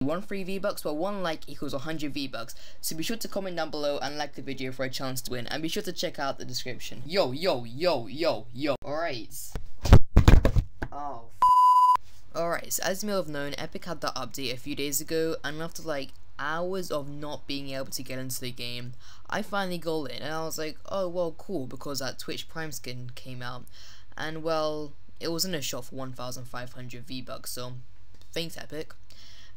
one free V-Bucks, but one like equals 100 V-Bucks. So be sure to comment down below and like the video for a chance to win. And be sure to check out the description. Yo, yo, yo, yo, yo. Alright. Oh, Alright, so as you may have known, Epic had that update a few days ago, and after like hours of not being able to get into the game, I finally got in, and I was like, oh well, cool, because that Twitch Prime skin came out, and well, it was in a shop for 1,500 V-Bucks, so thanks Epic.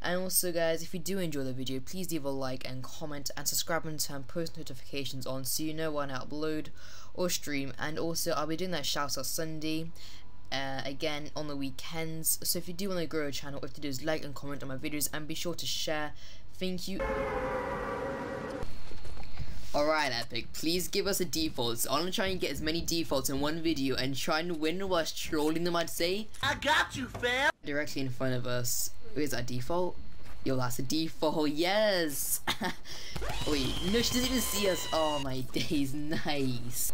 And also guys, if you do enjoy the video, please leave a like and comment and subscribe and turn post notifications on so you know when I upload or stream. And also, I'll be doing that shout out Sunday uh, again on the weekends. So if you do want to grow a channel, all you have to do is like and comment on my videos and be sure to share. Thank you. Alright Epic, please give us a default. I want to try and get as many defaults in one video and try and win whilst trolling them I'd say. I got you fam! Directly in front of us. Is that default? Yo, that's a default, yes! Wait, no, she doesn't even see us. Oh my days, nice.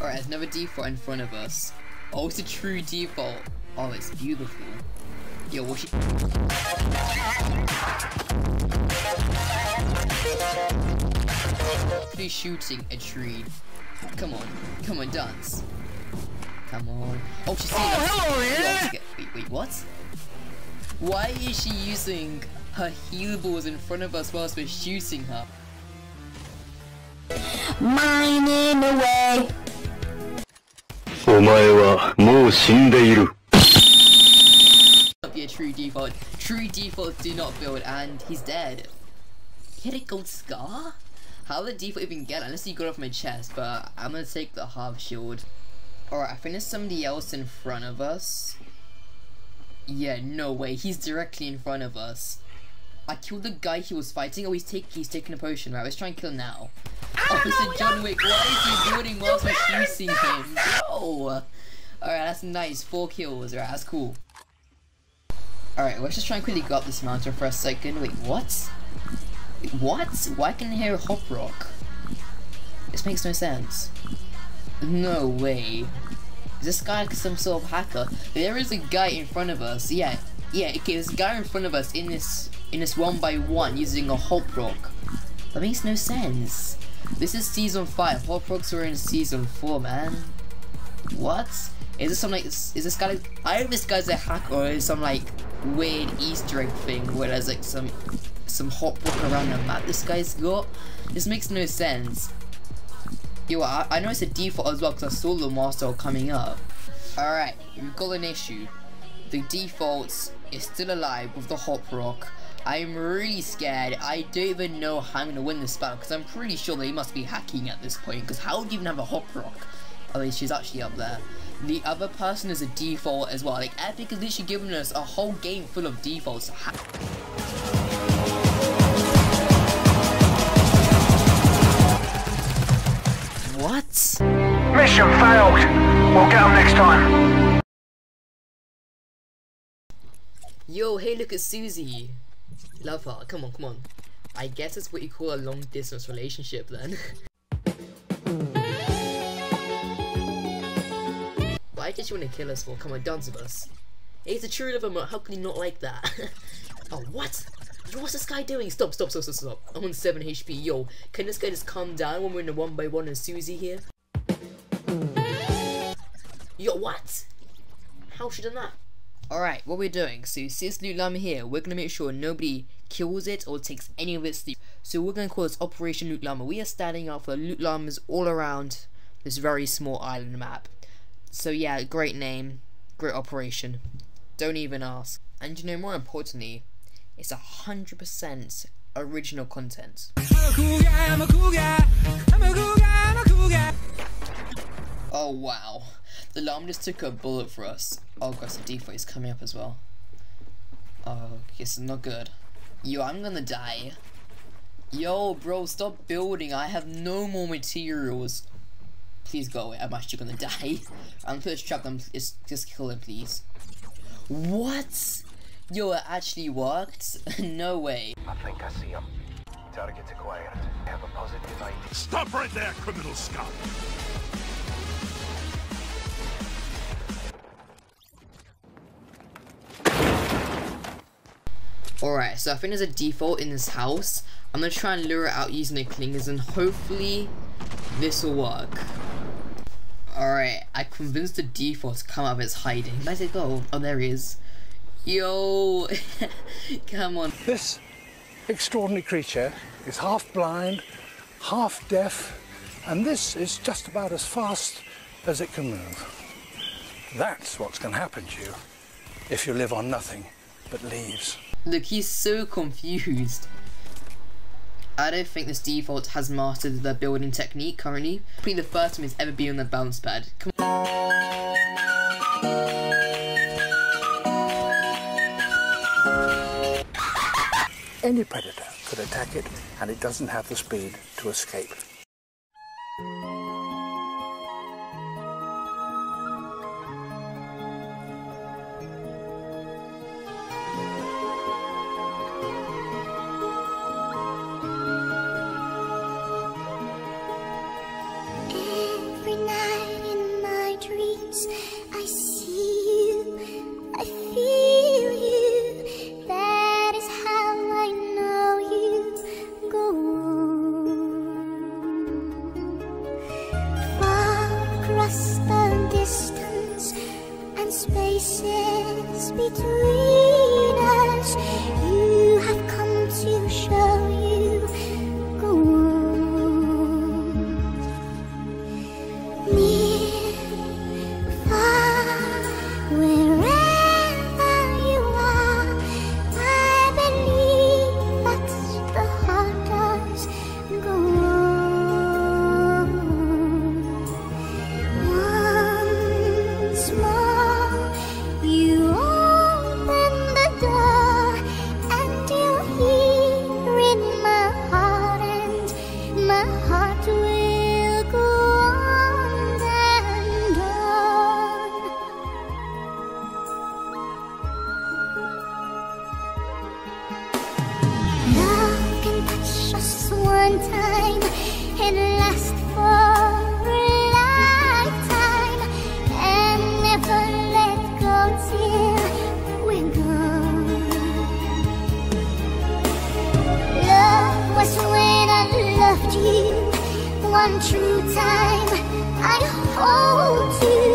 Alright, there's another default in front of us. Oh, it's a true default. Oh, it's beautiful. Yo, what she... She's shooting a tree. Come on. Come on, dance. Come on. Oh, she's seeing oh, us. Hello, yeah. Wait, wait, what? Why is she using her heel balls in front of us whilst we're shooting her? Mining away! お前はもう死んでいる。 Not be a true default. True defaults do not build, and he's dead. He had a gold scar? How did the default even get it? Unless he got it off my chest, but I'm gonna take the half shield. Alright, I think there's somebody else in front of us. Yeah, no way. He's directly in front of us. I killed the guy he was fighting. Oh, he's, take, he's taking a potion, right? Let's try and kill him now. Officer John Wick, what is he doing whilst we're shooting him? No! Alright, that's nice. Four kills. Alright, that's cool. Alright, let's just try and quickly go up this mountain for a second. Wait, what? Wait, what? Why can I hear a hop rock? This makes no sense. No way. Is this guy is some sort of hacker? There is a guy in front of us. Yeah, yeah. Okay, there's a guy in front of us in this in this one by one using a hop rock. That makes no sense. This is season five. Hop rocks were in season four, man. What? Is this some like? Is this guy? Like, I hope this guy's a hacker or is some like weird Easter egg thing where there's like some some hop rock around the map this guy's got. This makes no sense. Yo, I, I know it's a default as well because I saw the master coming up. Alright, we've got an issue. The default is still alive with the hop rock. I'm really scared. I don't even know how I'm going to win this battle because I'm pretty sure they must be hacking at this point because how would you even have a hop rock? Oh, wait, she's actually up there. The other person is a default as well. Like, Epic is literally giving us a whole game full of defaults. What? Mission failed! We'll get them next time. Yo, hey, look at Susie. Love her. Come on, come on. I guess it's what you call a long distance relationship then. Why did you want to kill us for? Come on, dance with us. It's a true love emote. How can you not like that? oh, what? What's this guy doing? Stop, stop, stop, stop, stop. I'm on 7 HP. Yo, can this guy just calm down when we're in a 1 by 1 and Susie here? Yo, what? How she done that? Alright, what we're doing, so since Loot Llama here, we're gonna make sure nobody kills it or takes any of its loot. So we're gonna call this Operation Loot Llama. We are standing up for Loot Llamas all around this very small island map. So yeah, great name, great operation. Don't even ask. And you know, more importantly, it's a hundred percent original content. Oh wow. The llama just took a bullet for us. Oh gosh, the default is coming up as well. Oh, this is not good. Yo, I'm gonna die. Yo, bro, stop building. I have no more materials. Please go away. I'm actually gonna die. I'm gonna trap them. Just, just kill them, please. What? Yo, it actually worked? no way. I think I see him. Target's acquired. Have a positive ID. Stop right there, criminal scum! Alright, so I think there's a default in this house. I'm gonna try and lure it out using the clingers and hopefully this will work. Alright, I convinced the default to come out of its hiding. Where's it go? Oh, there he is. Yo! come on. This extraordinary creature is half blind, half deaf, and this is just about as fast as it can move. That's what's going to happen to you if you live on nothing but leaves. Look, he's so confused. I don't think this default has mastered the building technique currently. Probably the first time he's ever been on the bounce pad. Come on. Any predator could attack it, and it doesn't have the speed to escape. Spaces between us, you one true time. I hold you.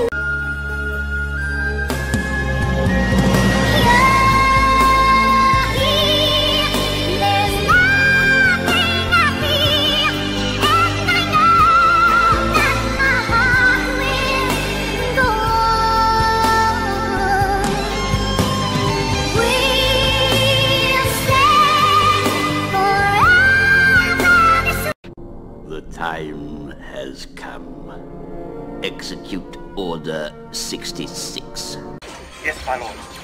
Order 66. Yes, my lord.